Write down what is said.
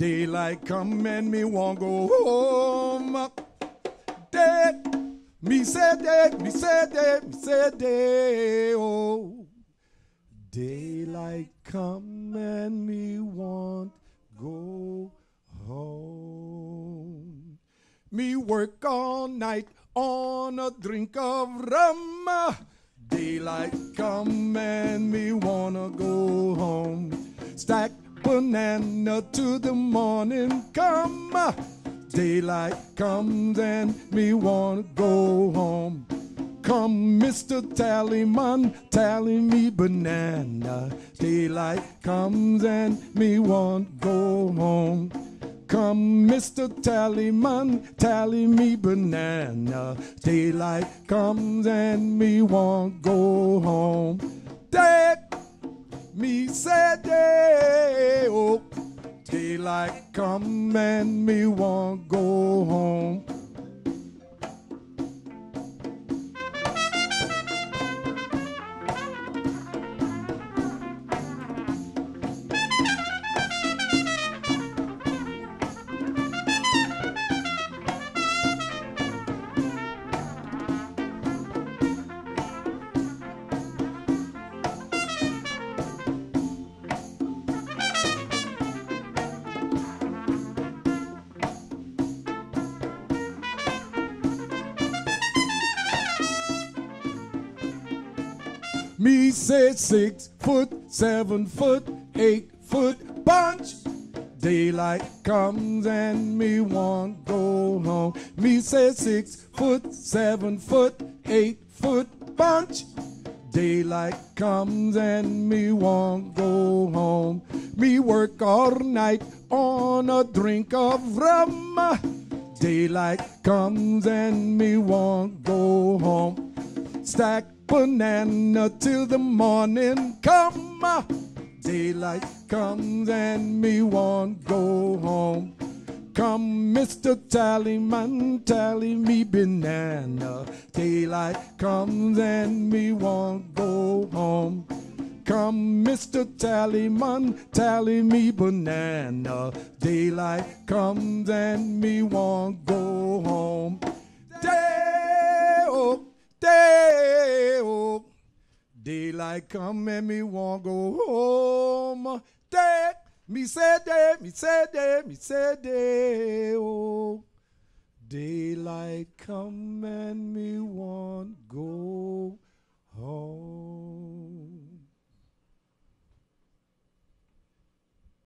Daylight come and me want go home. Day, me say day, me say day, me say day, oh. Daylight come and me want go home. Me work all night on a drink of rum. Daylight come and me wanna go home. Stack banana to the morning come. Uh, daylight comes and me wanna go home. Come, Mr. Tallyman, tally me banana. Daylight comes and me want go home. Come, Mr. Tallyman, tally me banana. Daylight comes and me want go home. Day, me day, oh. Daylight come and me want go home. Me say six foot, seven foot, eight foot bunch. Daylight comes and me want go home. Me say six foot, seven foot, eight foot bunch. Daylight comes and me won't go home. Me work all night on a drink of rum. Daylight comes and me won't go home. Stack banana till the morning come. Daylight comes and me won't go home. Come, Mr. Tallyman, tally me banana. Daylight comes and me won't go home. Come, Mr. Tallyman, tally me banana. Daylight comes and me won't go home. Daylight come and me want go home. Day, me say day, me say day, me say day, oh. Daylight come and me want go.